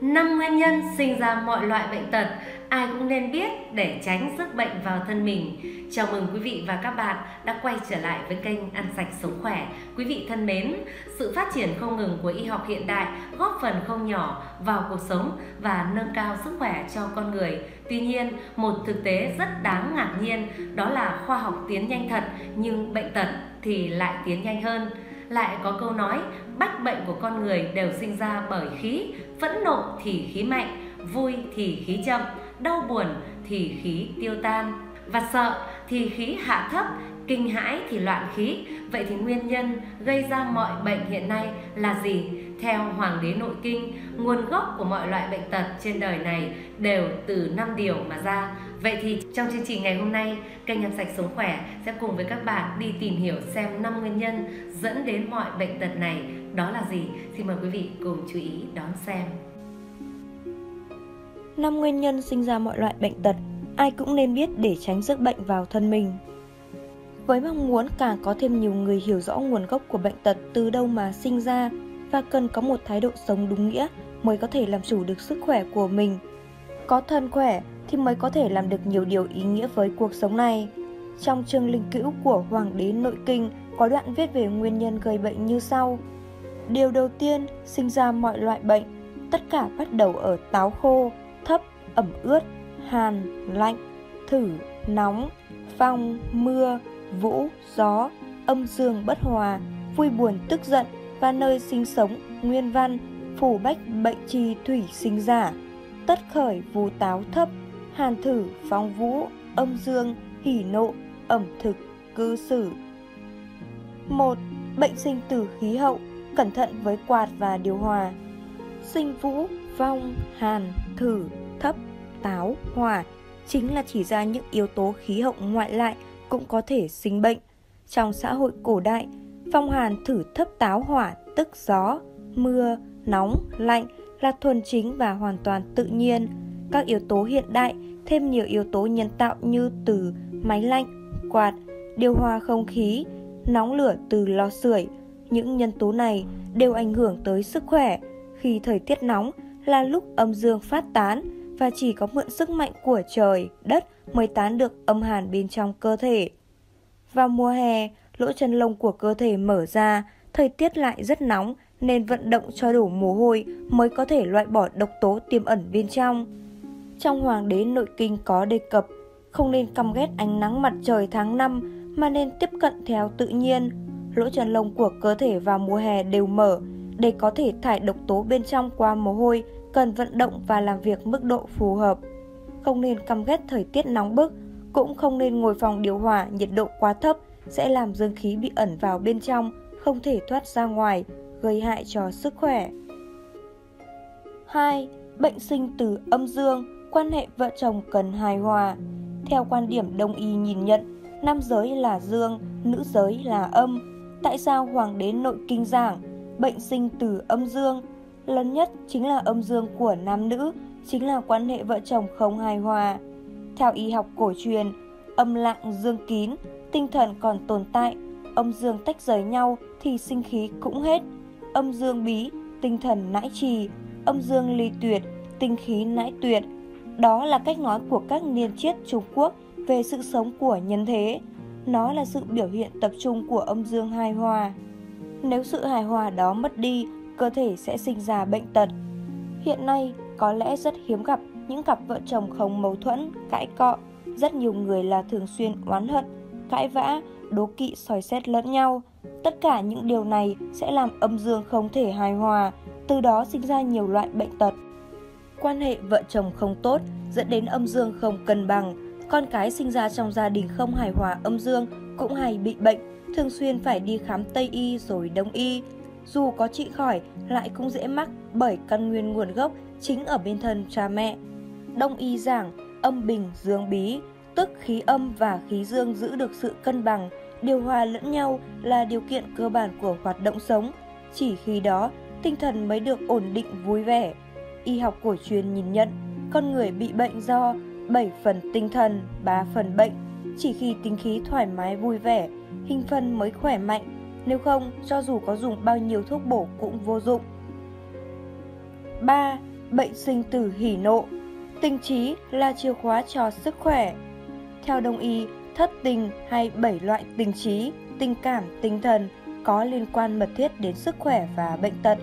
năm nguyên nhân sinh ra mọi loại bệnh tật ai cũng nên biết để tránh rước bệnh vào thân mình. Chào mừng quý vị và các bạn đã quay trở lại với kênh Ăn Sạch Sống Khỏe. Quý vị thân mến, sự phát triển không ngừng của y học hiện đại góp phần không nhỏ vào cuộc sống và nâng cao sức khỏe cho con người. Tuy nhiên, một thực tế rất đáng ngạc nhiên đó là khoa học tiến nhanh thật nhưng bệnh tật thì lại tiến nhanh hơn lại có câu nói bách bệnh của con người đều sinh ra bởi khí phẫn nộ thì khí mạnh, vui thì khí chậm, đau buồn thì khí tiêu tan. Và sợ thì khí hạ thấp, kinh hãi thì loạn khí. Vậy thì nguyên nhân gây ra mọi bệnh hiện nay là gì? Theo hoàng đế nội kinh, nguồn gốc của mọi loại bệnh tật trên đời này đều từ năm điều mà ra. Vậy thì trong chương trình ngày hôm nay, kênh ăn sạch sống khỏe sẽ cùng với các bạn đi tìm hiểu xem năm nguyên nhân dẫn đến mọi bệnh tật này đó là gì xin mời quý vị cùng chú ý đón xem 5 nguyên nhân sinh ra mọi loại bệnh tật, ai cũng nên biết để tránh rước bệnh vào thân mình. Với mong muốn càng có thêm nhiều người hiểu rõ nguồn gốc của bệnh tật từ đâu mà sinh ra và cần có một thái độ sống đúng nghĩa mới có thể làm chủ được sức khỏe của mình. Có thân khỏe thì mới có thể làm được nhiều điều ý nghĩa với cuộc sống này. Trong chương linh cữu của Hoàng đế Nội Kinh có đoạn viết về nguyên nhân gây bệnh như sau. Điều đầu tiên, sinh ra mọi loại bệnh, tất cả bắt đầu ở táo khô, thấp, ẩm ướt, hàn, lạnh, thử, nóng, phong, mưa, vũ, gió, âm dương bất hòa, vui buồn tức giận và nơi sinh sống nguyên văn, phủ bách bệnh trì thủy sinh giả, tất khởi vù táo thấp, hàn thử phong vũ, âm dương, hỉ nộ, ẩm thực, cư xử. một Bệnh sinh từ khí hậu, cẩn thận với quạt và điều hòa. Sinh vũ, vong, hàn, thử, thấp, táo, hỏa chính là chỉ ra những yếu tố khí hậu ngoại lại cũng có thể sinh bệnh. Trong xã hội cổ đại, phong hàn thử thấp táo hỏa tức gió, mưa, nóng, lạnh là thuần chính và hoàn toàn tự nhiên. Các yếu tố hiện đại thêm nhiều yếu tố nhân tạo như từ máy lạnh, quạt, điều hòa không khí, nóng lửa từ lò sưởi. Những nhân tố này đều ảnh hưởng tới sức khỏe. Khi thời tiết nóng là lúc âm dương phát tán và chỉ có mượn sức mạnh của trời, đất mới tán được âm hàn bên trong cơ thể. Vào mùa hè, lỗ chân lông của cơ thể mở ra, thời tiết lại rất nóng nên vận động cho đủ mồ hôi mới có thể loại bỏ độc tố tiềm ẩn bên trong. Trong Hoàng đế Nội Kinh có đề cập, không nên căm ghét ánh nắng mặt trời tháng 5 mà nên tiếp cận theo tự nhiên. Lỗ chân lông của cơ thể vào mùa hè đều mở để có thể thải độc tố bên trong qua mồ hôi cần vận động và làm việc mức độ phù hợp. Không nên căm ghét thời tiết nóng bức, cũng không nên ngồi phòng điều hòa nhiệt độ quá thấp sẽ làm dương khí bị ẩn vào bên trong, không thể thoát ra ngoài, gây hại cho sức khỏe. 2. Bệnh sinh từ âm dương, quan hệ vợ chồng cần hài hòa. Theo quan điểm đông y nhìn nhận, nam giới là dương, nữ giới là âm. Tại sao hoàng đế nội kinh giảng bệnh sinh từ âm dương Lớn nhất chính là âm dương của nam nữ, chính là quan hệ vợ chồng không hài hòa. Theo y học cổ truyền, âm lặng dương kín, tinh thần còn tồn tại, âm dương tách rời nhau thì sinh khí cũng hết. Âm dương bí, tinh thần nãi trì, âm dương ly tuyệt, tinh khí nãi tuyệt. Đó là cách nói của các niên triết Trung Quốc về sự sống của nhân thế. Nó là sự biểu hiện tập trung của âm dương hài hòa. Nếu sự hài hòa đó mất đi cơ thể sẽ sinh ra bệnh tật. Hiện nay, có lẽ rất hiếm gặp những cặp vợ chồng không mâu thuẫn, cãi cọ. Rất nhiều người là thường xuyên oán hận, cãi vã, đố kỵ soi xét lẫn nhau. Tất cả những điều này sẽ làm âm dương không thể hài hòa, từ đó sinh ra nhiều loại bệnh tật. Quan hệ vợ chồng không tốt dẫn đến âm dương không cân bằng, con cái sinh ra trong gia đình không hài hòa âm dương cũng hay bị bệnh, thường xuyên phải đi khám Tây y rồi Đông y, dù có trị khỏi lại cũng dễ mắc bởi căn nguyên nguồn gốc chính ở bên thân cha mẹ. Đông y giảng âm bình dương bí, tức khí âm và khí dương giữ được sự cân bằng, điều hòa lẫn nhau là điều kiện cơ bản của hoạt động sống. Chỉ khi đó, tinh thần mới được ổn định vui vẻ. Y học cổ truyền nhìn nhận, con người bị bệnh do 7 phần tinh thần, 3 phần bệnh. Chỉ khi tinh khí thoải mái vui vẻ, hình phân mới khỏe mạnh, nếu không, cho dù có dùng bao nhiêu thuốc bổ cũng vô dụng. 3. bệnh sinh tử hỉ nộ. Tình trí là chìa khóa cho sức khỏe. Theo đông y, thất tình hay bảy loại tình trí, tình cảm, tinh thần có liên quan mật thiết đến sức khỏe và bệnh tật.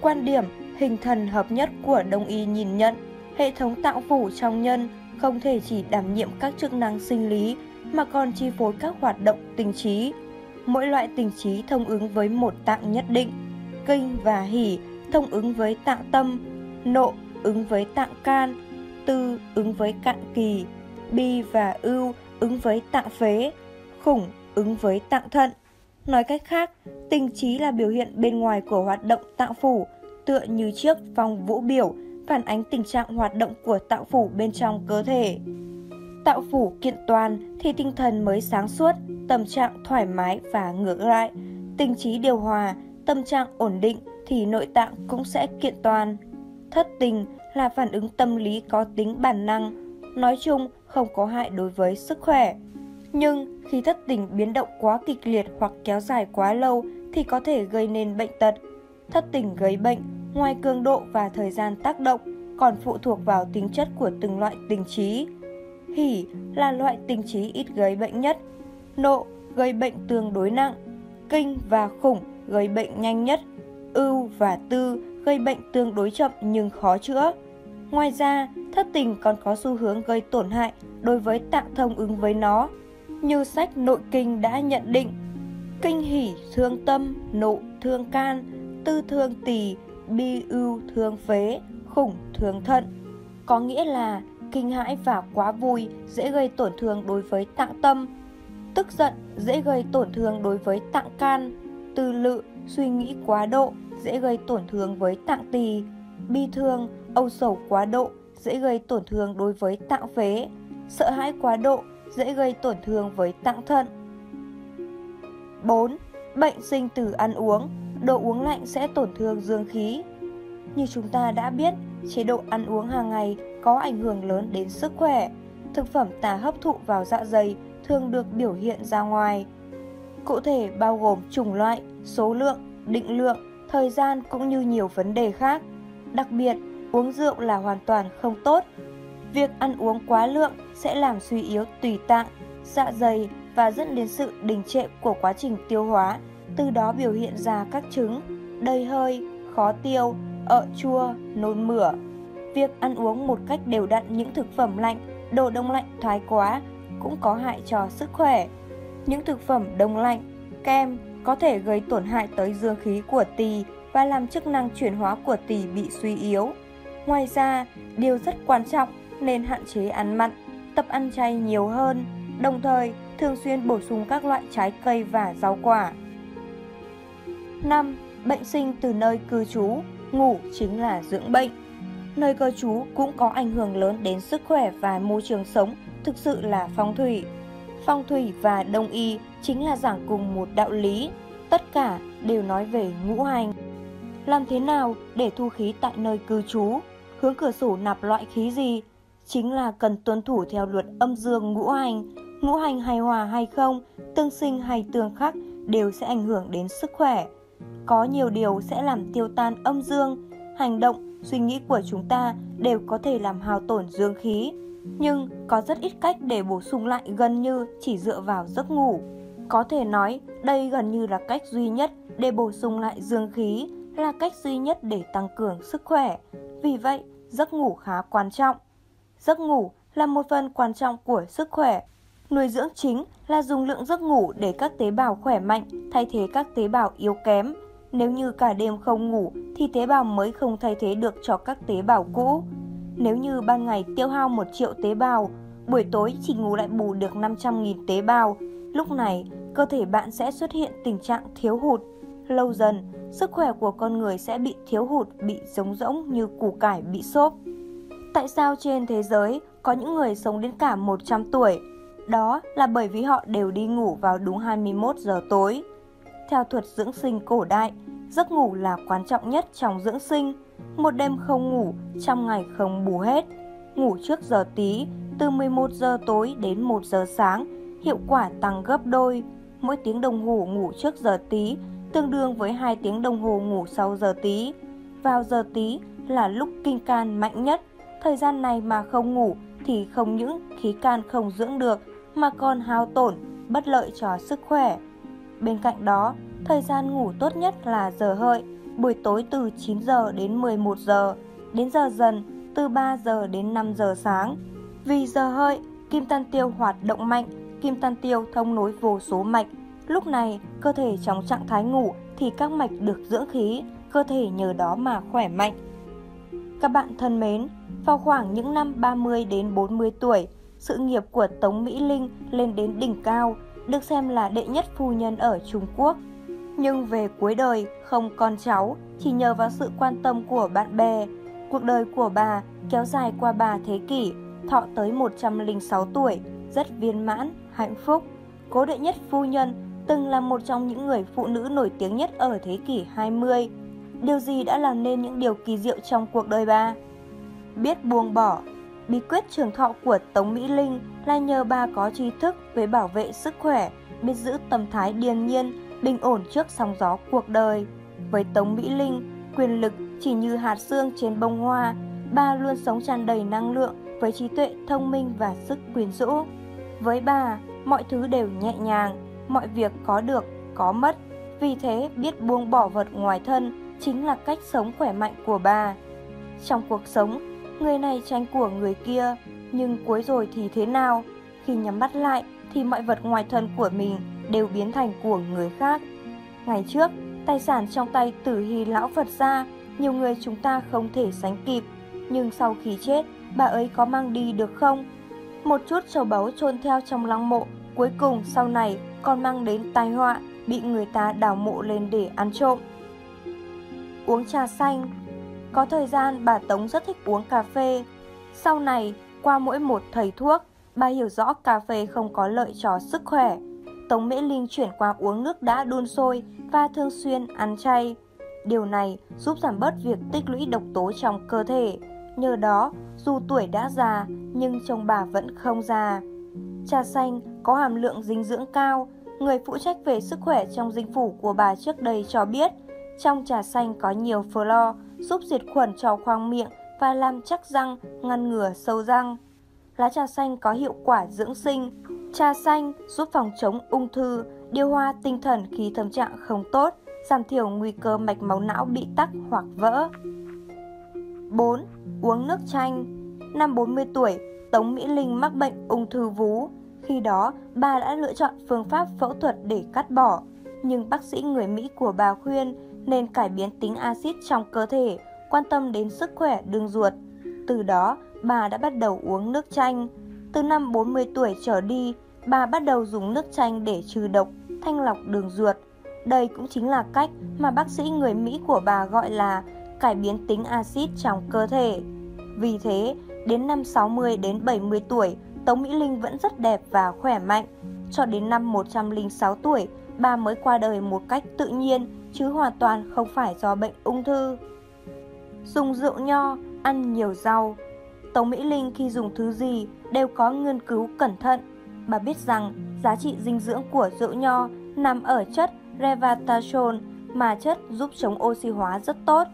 Quan điểm hình thần hợp nhất của đông y nhìn nhận hệ thống tạo phủ trong nhân không thể chỉ đảm nhiệm các chức năng sinh lý mà còn chi phối các hoạt động tình trí. Mỗi loại tình trí thông ứng với một tạng nhất định. Kinh và hỉ thông ứng với tạng tâm, nộ ứng với tạng can, tư ứng với cạn kỳ, bi và ưu ứng với tạng phế, khủng ứng với tạng thận. Nói cách khác, tình trí là biểu hiện bên ngoài của hoạt động tạng phủ, tựa như chiếc phong vũ biểu, phản ánh tình trạng hoạt động của tạo phủ bên trong cơ thể. Tạo phủ kiện toàn thì tinh thần mới sáng suốt, tâm trạng thoải mái và ngược lại. Tình trí điều hòa, tâm trạng ổn định thì nội tạng cũng sẽ kiện toàn. Thất tình là phản ứng tâm lý có tính bản năng, nói chung không có hại đối với sức khỏe. Nhưng khi thất tình biến động quá kịch liệt hoặc kéo dài quá lâu thì có thể gây nên bệnh tật. Thất tình gây bệnh, ngoài cường độ và thời gian tác động, còn phụ thuộc vào tính chất của từng loại tình trí. Hỉ là loại tình trí ít gây bệnh nhất, nộ gây bệnh tương đối nặng, kinh và khủng gây bệnh nhanh nhất, ưu và tư gây bệnh tương đối chậm nhưng khó chữa. Ngoài ra, thất tình còn có xu hướng gây tổn hại đối với tạng thông ứng với nó, như sách nội kinh đã nhận định. Kinh hỉ thương tâm, nộ thương can, tư thương tỳ, bi ưu thương phế, khủng thương thận. Có nghĩa là kinh hãi và quá vui dễ gây tổn thương đối với tạng tâm, tức giận dễ gây tổn thương đối với tạng can, tư lự, suy nghĩ quá độ dễ gây tổn thương với tạng tỳ, bi thương, âu sầu quá độ dễ gây tổn thương đối với tạng phế, sợ hãi quá độ dễ gây tổn thương với tạng thận. 4. Bệnh sinh từ ăn uống, đồ uống lạnh sẽ tổn thương dương khí. Như chúng ta đã biết, chế độ ăn uống hàng ngày có ảnh hưởng lớn đến sức khỏe. Thực phẩm ta hấp thụ vào dạ dày thường được biểu hiện ra ngoài. Cụ thể bao gồm chủng loại, số lượng, định lượng, thời gian cũng như nhiều vấn đề khác. Đặc biệt, uống rượu là hoàn toàn không tốt. Việc ăn uống quá lượng sẽ làm suy yếu tùy tạng, dạ dày và dẫn đến sự đình trệ của quá trình tiêu hóa, từ đó biểu hiện ra các chứng đầy hơi, khó tiêu, ợ chua, nôn mửa. Việc ăn uống một cách đều đặn những thực phẩm lạnh, đồ đông lạnh thoái quá cũng có hại cho sức khỏe. Những thực phẩm đông lạnh, kem có thể gây tổn hại tới dương khí của tỳ và làm chức năng chuyển hóa của tỳ bị suy yếu. Ngoài ra, điều rất quan trọng nên hạn chế ăn mặn, tập ăn chay nhiều hơn, đồng thời thường xuyên bổ sung các loại trái cây và rau quả. 5. Bệnh sinh từ nơi cư trú, ngủ chính là dưỡng bệnh. Nơi cư trú cũng có ảnh hưởng lớn đến sức khỏe và môi trường sống, thực sự là phong thủy. Phong thủy và đông y chính là giảng cùng một đạo lý, tất cả đều nói về ngũ hành. Làm thế nào để thu khí tại nơi cư trú? Hướng cửa sổ nạp loại khí gì? Chính là cần tuân thủ theo luật âm dương ngũ hành. Ngũ hành hài hòa hay không, tương sinh hay tương khắc đều sẽ ảnh hưởng đến sức khỏe. Có nhiều điều sẽ làm tiêu tan âm dương, hành động, suy nghĩ của chúng ta đều có thể làm hao tổn dương khí. Nhưng có rất ít cách để bổ sung lại gần như chỉ dựa vào giấc ngủ. Có thể nói đây gần như là cách duy nhất để bổ sung lại dương khí, là cách duy nhất để tăng cường sức khỏe. Vì vậy, giấc ngủ khá quan trọng. Giấc ngủ là một phần quan trọng của sức khỏe. Nuôi dưỡng chính là dùng lượng giấc ngủ để các tế bào khỏe mạnh thay thế các tế bào yếu kém. Nếu như cả đêm không ngủ thì tế bào mới không thay thế được cho các tế bào cũ. Nếu như ban ngày tiêu hao 1 triệu tế bào, buổi tối chỉ ngủ lại bù được 500.000 tế bào, lúc này cơ thể bạn sẽ xuất hiện tình trạng thiếu hụt. Lâu dần, sức khỏe của con người sẽ bị thiếu hụt, bị giống rỗng như củ cải bị xốp. Tại sao trên thế giới có những người sống đến cả 100 tuổi? Đó là bởi vì họ đều đi ngủ vào đúng 21 giờ tối. Theo thuật dưỡng sinh cổ đại, giấc ngủ là quan trọng nhất trong dưỡng sinh. Một đêm không ngủ, trong ngày không bù hết. Ngủ trước giờ tí, từ 11 giờ tối đến 1 giờ sáng, hiệu quả tăng gấp đôi. Mỗi tiếng đồng hồ ngủ trước giờ tí tương đương với 2 tiếng đồng hồ ngủ sau giờ tí. Vào giờ tí là lúc kinh can mạnh nhất. Thời gian này mà không ngủ thì không những khí can không dưỡng được mà còn hao tổn, bất lợi cho sức khỏe. Bên cạnh đó, thời gian ngủ tốt nhất là giờ hợi, buổi tối từ 9 giờ đến 11 giờ, đến giờ dần từ 3 giờ đến 5 giờ sáng. Vì giờ hợi, kim tan tiêu hoạt động mạnh, kim tan tiêu thông nối vô số mạch. Lúc này, cơ thể trong trạng thái ngủ thì các mạch được dưỡng khí, cơ thể nhờ đó mà khỏe mạnh. Các bạn thân mến, vào khoảng những năm 30 đến 40 tuổi, sự nghiệp của Tống Mỹ Linh lên đến đỉnh cao, được xem là đệ nhất phu nhân ở Trung Quốc. Nhưng về cuối đời không con cháu, chỉ nhờ vào sự quan tâm của bạn bè. Cuộc đời của bà kéo dài qua ba thế kỷ, thọ tới 106 tuổi, rất viên mãn, hạnh phúc. Cố đệ nhất phu nhân từng là một trong những người phụ nữ nổi tiếng nhất ở thế kỷ 20. Điều gì đã làm nên những điều kỳ diệu trong cuộc đời bà? Biết buông bỏ, bí quyết trường thọ của Tống Mỹ Linh là nhờ bà có tri thức về bảo vệ sức khỏe, biết giữ tâm thái điềm nhiên, bình ổn trước sóng gió cuộc đời. Với Tống Mỹ Linh, quyền lực chỉ như hạt xương trên bông hoa, bà luôn sống tràn đầy năng lượng với trí tuệ thông minh và sức quyến rũ. Với bà, mọi thứ đều nhẹ nhàng, mọi việc có được, có mất. Vì thế, biết buông bỏ vật ngoài thân chính là cách sống khỏe mạnh của bà. Trong cuộc sống, người này tranh của người kia, nhưng cuối rồi thì thế nào? Khi nhắm mắt lại thì mọi vật ngoài thân của mình đều biến thành của người khác. Ngày trước, tài sản trong tay tử hy lão Phật gia, nhiều người chúng ta không thể sánh kịp. Nhưng sau khi chết, bà ấy có mang đi được không? Một chút châu báu chôn theo trong lăng mộ, cuối cùng sau này còn mang đến tai họa, bị người ta đào mộ lên để ăn trộm. Uống trà xanh có thời gian bà Tống rất thích uống cà phê. Sau này, qua mỗi một thầy thuốc, bà hiểu rõ cà phê không có lợi cho sức khỏe. Tống Mễ Linh chuyển qua uống nước đã đun sôi và thường xuyên ăn chay. Điều này giúp giảm bớt việc tích lũy độc tố trong cơ thể. Nhờ đó, dù tuổi đã già nhưng chồng bà vẫn không già. Trà xanh có hàm lượng dinh dưỡng cao. Người phụ trách về sức khỏe trong dinh phủ của bà trước đây cho biết, trong trà xanh có nhiều flo giúp diệt khuẩn cho khoang miệng và làm chắc răng, ngăn ngừa sâu răng. Lá trà xanh có hiệu quả dưỡng sinh. Trà xanh giúp phòng chống ung thư, điều hòa tinh thần khi tâm trạng không tốt, giảm thiểu nguy cơ mạch máu não bị tắc hoặc vỡ. 4. Uống nước chanh Năm 40 tuổi, Tống Mỹ Linh mắc bệnh ung thư vú. Khi đó, bà đã lựa chọn phương pháp phẫu thuật để cắt bỏ. Nhưng bác sĩ người Mỹ của bà khuyên nên cải biến tính axit trong cơ thể, quan tâm đến sức khỏe đường ruột. Từ đó, bà đã bắt đầu uống nước chanh. Từ năm 40 tuổi trở đi, bà bắt đầu dùng nước chanh để trừ độc, thanh lọc đường ruột. Đây cũng chính là cách mà bác sĩ người Mỹ của bà gọi là cải biến tính axit trong cơ thể. Vì thế, đến năm 60 đến 70 tuổi, Tống Mỹ Linh vẫn rất đẹp và khỏe mạnh. Cho đến năm 106 tuổi, bà mới qua đời một cách tự nhiên, chứ hoàn toàn không phải do bệnh ung thư. Dùng rượu nho, ăn nhiều rau. Tống Mỹ Linh khi dùng thứ gì đều có nghiên cứu cẩn thận. Bà biết rằng giá trị dinh dưỡng của rượu nho nằm ở chất Revatachol mà chất giúp chống oxy hóa rất tốt.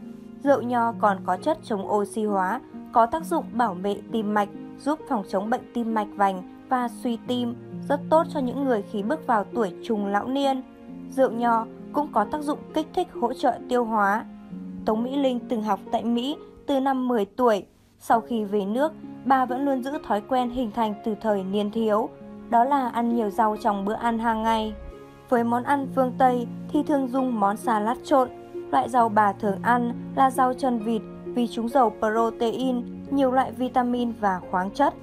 Rượu nho còn có chất chống oxy hóa, có tác dụng bảo vệ tim mạch, giúp phòng chống bệnh tim mạch vành và suy tim, rất tốt cho những người khi bước vào tuổi trùng lão niên. Rượu nho cũng có tác dụng kích thích hỗ trợ tiêu hóa. Tống Mỹ Linh từng học tại Mỹ từ năm 10 tuổi. Sau khi về nước, bà vẫn luôn giữ thói quen hình thành từ thời niên thiếu, đó là ăn nhiều rau trong bữa ăn hàng ngày. Với món ăn phương Tây thì thường dùng món salad trộn. Loại rau bà thường ăn là rau chân vịt vì chúng giàu protein, nhiều loại vitamin và khoáng chất.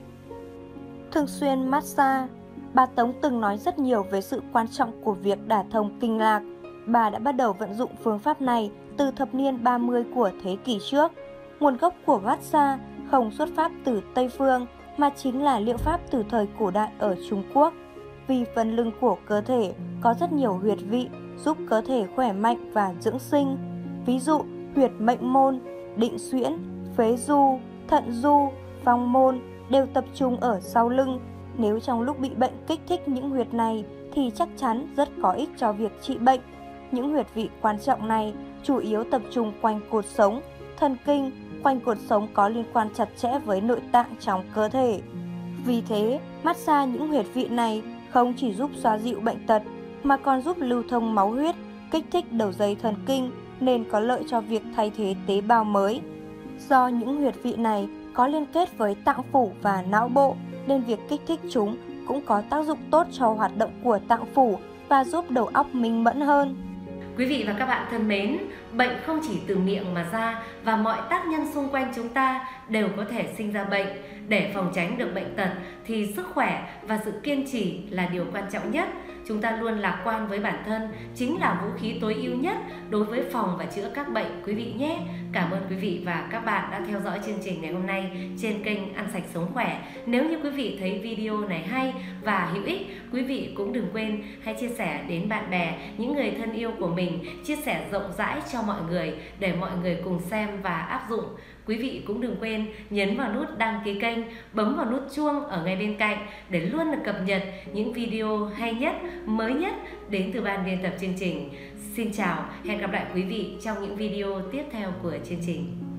Thường xuyên massage Bà Tống từng nói rất nhiều về sự quan trọng của việc đả thông kinh lạc. Bà đã bắt đầu vận dụng phương pháp này từ thập niên 30 của thế kỷ trước. Nguồn gốc của massage không xuất phát từ Tây Phương mà chính là liệu pháp từ thời cổ đại ở Trung Quốc. Vì phần lưng của cơ thể có rất nhiều huyệt vị giúp cơ thể khỏe mạnh và dưỡng sinh. Ví dụ, huyệt mệnh môn, định xuyễn, phế du, thận du, vong môn đều tập trung ở sau lưng. Nếu trong lúc bị bệnh kích thích những huyệt này thì chắc chắn rất có ích cho việc trị bệnh. Những huyệt vị quan trọng này chủ yếu tập trung quanh cột sống, thần kinh, quanh cột sống có liên quan chặt chẽ với nội tạng trong cơ thể. Vì thế, massage những huyệt vị này không chỉ giúp xoa dịu bệnh tật mà còn giúp lưu thông máu huyết, kích thích đầu dây thần kinh nên có lợi cho việc thay thế tế bào mới. Do những huyệt vị này có liên kết với tạng phủ và não bộ nên việc kích thích chúng cũng có tác dụng tốt cho hoạt động của tạng phủ và giúp đầu óc minh mẫn hơn. Quý vị và các bạn thân mến, bệnh không chỉ từ miệng mà ra và mọi tác nhân xung quanh chúng ta đều có thể sinh ra bệnh. Để phòng tránh được bệnh tật thì sức khỏe và sự kiên trì là điều quan trọng nhất chúng ta luôn lạc quan với bản thân chính là vũ khí tối ưu nhất đối với phòng và chữa các bệnh quý vị nhé. Cảm ơn quý vị và các bạn đã theo dõi chương trình ngày hôm nay trên kênh Ăn Sạch Sống Khỏe. Nếu như quý vị thấy video này hay và hữu ích, quý vị cũng đừng quên hãy chia sẻ đến bạn bè, những người thân yêu của mình, chia sẻ rộng rãi cho mọi người để mọi người cùng xem và áp dụng. Quý vị cũng đừng quên nhấn vào nút đăng ký kênh, bấm vào nút chuông ở ngay bên cạnh để luôn được cập nhật những video hay nhất, mới nhất đến từ ban biên tập chương trình. Xin chào, hẹn gặp lại quý vị trong những video tiếp theo của chương trình.